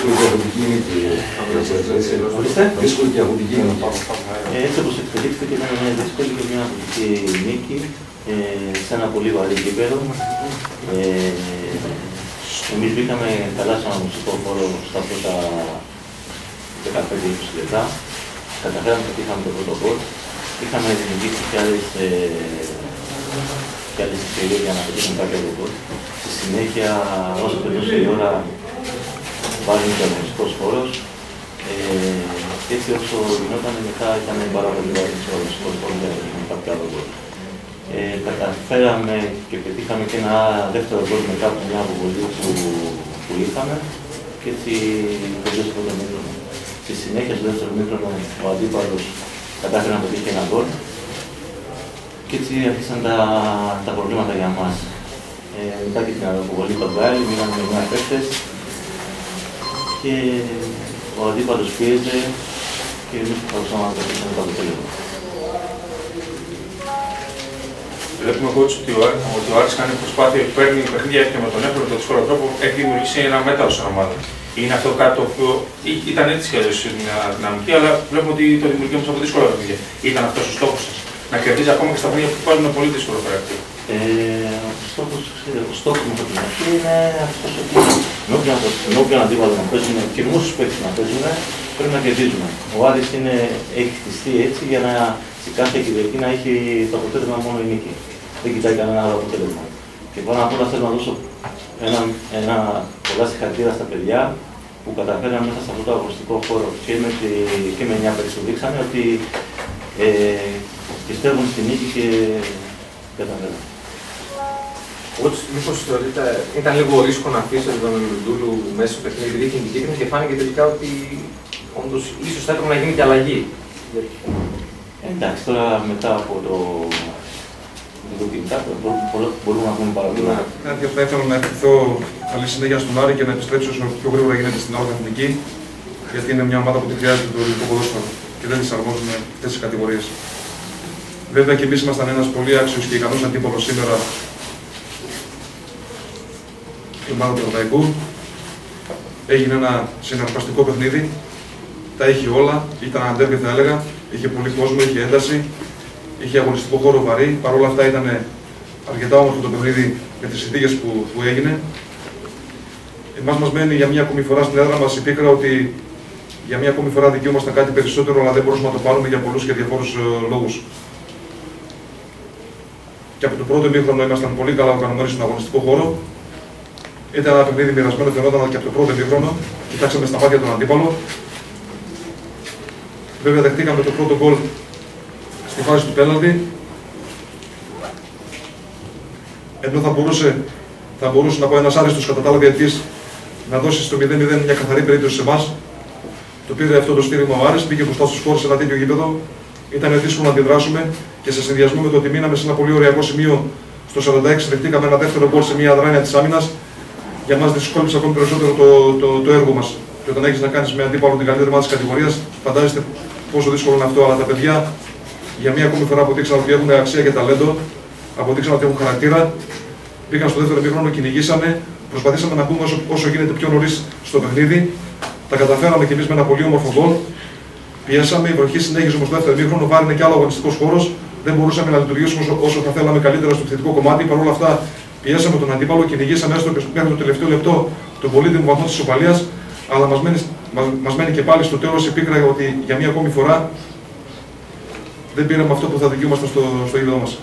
δύσκολη και αγωνική νίκη. Ορίστε. Δύσκολη και αγωνική νίκη. Ε, Έτσι όπως εξελίχθηκε ήταν μια δύσκολη και μια αποτυχή νίκη ε, σε ένα πολύ βαρύ γήπεδο. Ε, εμείς μπήκαμε καλά σε ένα μουσικό χώρο στα πρώτα 15-20 λεπτά. Καταφέραμε και είχαμε το πρώτο γκολ. Είχαμε δημιουργήσει και άλλες, ε, και άλλες ευκαιρίες για να πετύχουμε κάποια άλλο γκολ. Στη συνέχεια, όσο περνούσε η ώρα, βάλει και ο αγωνιστικός χώρος. Ε, και έτσι όσο γινόταν μετά ήταν πάρα πολύ βαρύς ο αγωνιστικός χώρος για να πετύχουμε κάποια άλλο γκολ. Ε, καταφέραμε και πετύχαμε και ένα δεύτερο γκολ μετά από μια αποβολή που, που είχαμε και έτσι τελείωσε το μήχρονο. Στη συνέχεια στο δεύτερο μήχρονο ο αντίπαλος κατάφερε να πετύχει ένα γκολ και έτσι άρχισαν τα, τα προβλήματα για μας. Ε, μετά και την αποβολή του Αγκάρι, μείναμε με μια παίκτες και ο αντίπαλος πίεζε και εμείς προσπαθούσαμε να πετύχουμε το αποτέλεσμα. Βλέπουμε εγώ ότι ο, ότι ο Άρης κάνει προσπάθεια, παίρνει παιχνίδια και με τον εύκολο και δύσκολο τρόπο έχει δημιουργήσει ένα μέταλλο στην ομάδα. Είναι αυτό κάτι το οποίο ή- ήταν έτσι και αλλιώς στην α, δυναμική, αλλά βλέπουμε ότι το δημιουργεί από δύσκολα παιχνίδια. Ήταν αυτός ο στόχος σας. Να κερδίζει ακόμα και στα παιχνίδια που παίρνουν πολύ δύσκολο χαρακτήρα. Ε, ο στόχος, ξέρετε, ο στόχος μου από την αρχή είναι αυτός ότι με όποιον, με όποιον αντίπαλο να παίζουμε και με όσους παίκτες να παίζουμε, πρέπει να κερδίζουμε. Ο Άρης είναι, έχει χτιστεί έτσι για να σε κάθε Κυριακή να έχει το αποτέλεσμα μόνο η νίκη. Δεν κοιτάει κανένα άλλο αποτέλεσμα. Και πάνω απ' όλα θέλω να δώσω ένα, ένα πολλά συγχαρητήρια στα παιδιά που καταφέραν μέσα σε αυτό το αγωνιστικό χώρο και με, τη, και με 9 παίκτες που δείξανε ότι ε, πιστεύουν στη νίκη και καταφέραν. Όπως μήπως θεωρείτε, ήταν λίγο ρίσκο να αφήσετε τον Λουντούλου μέσα στο παιχνίδι, επειδή είχε την κίτρινη και φάνηκε τελικά ότι όντως ίσως θα έπρεπε να γίνει και αλλαγή. Εντάξει, τώρα μετά από το το κινητά, μπορούμε να πούμε παραπάνω. Κάτι θα ήθελα να ευχηθώ καλή συνέχεια στον Άρη και να επιστρέψει όσο πιο γρήγορα γίνεται στην άλλη εθνική. Γιατί είναι μια ομάδα που τη χρειάζεται το ελληνικό ποδόσφαιρο και δεν τη αρμόζουν αυτέ τι κατηγορίες. Βέβαια και εμείς ήμασταν ένας πολύ άξιος και ικανός αντίπολο σήμερα η ομάδα του Ευρωπαϊκού. Έγινε ένα συναρπαστικό παιχνίδι. Τα είχε όλα. Ήταν αντέρβι, θα έλεγα. Είχε πολύ κόσμο, είχε ένταση. Είχε αγωνιστικό χώρο βαρύ. Παρ' όλα αυτά ήταν αρκετά όμορφο το παιχνίδι με τις συνθήκες που, που έγινε. Εμάς μας μένει για μια ακόμη φορά στην έδρα μας η πίκρα ότι για μια ακόμη φορά δικαιούμασταν κάτι περισσότερο, αλλά δεν μπορούσαμε να το πάρουμε για πολλούς και διαφόρους ε, λόγους. Και από το πρώτο ημίχρονο ήμασταν πολύ καλά οργανωμένοι στον αγωνιστικό χώρο. Ήταν ένα παιχνίδι μοιρασμένο, φαινόταν και από το πρώτο ημίχρονο. Κοιτάξαμε στα μάτια τον αντίπαλο. Βέβαια, δεχτήκαμε το πρώτο γκολ στη φάση του πέναλτι. Ενώ θα μπορούσε, θα μπορούσε να πω ένας άριστος κατά τα άλλα διαιτητής να δώσει στο 0-0 μια καθαρή περίπτωση σε εμάς. Το πήρε αυτό το στήριγμα ο Άρης, πήγε μπροστά στους χώρους σε ένα τέτοιο γήπεδο. Ήταν δύσκολο να αντιδράσουμε και σε συνδυασμό με το ότι μείναμε σε ένα πολύ ωριακό σημείο στο 46, δεχτήκαμε ένα δεύτερο γκολ σε μια αδράνεια της άμυνας. Για μας δυσκόλυψε ακόμη περισσότερο το, το, το έργο μας. Και όταν έχεις να κάνεις με αντίπαλο την καλύτερη ομάδα της κατηγορίας, φαντάζεστε πόσο δύσκολο είναι αυτό. Αλλά τα παιδιά για μια ακόμη φορά αποδείξαν ότι έχουν αξία και ταλέντο, αποδείξαν ότι έχουν χαρακτήρα. Πήγαν στο δεύτερο μήχρονο, κυνηγήσαμε, προσπαθήσαμε να μπούμε όσο, όσο γίνεται πιο νωρίς στο παιχνίδι. Τα καταφέραμε κι εμείς με ένα πολύ όμορφο γκολ. Πιέσαμε, η βροχή συνέχιζε όμως το δεύτερο μήχρονο, βάρινε κι άλλο αγωνιστικός χώρος. Δεν μπορούσαμε να λειτουργήσουμε όσο, όσο θα θέλαμε καλύτερα στο επιθετικό κομμάτι. Παρ' όλα αυτά, πιέσαμε τον αντίπαλο, κυνηγήσαμε έστω και μέχρι το τελευταίο λεπτό τον πολύτιμο βαθμό της ισοπαλίας. Αλλά μας μένει, μας, μας μένει και πάλι στο τέλος η πίκρα ότι για μία ακόμη φορά δεν πήραμε αυτό που θα δικαιούμαστε στο, στο γήπεδο μας.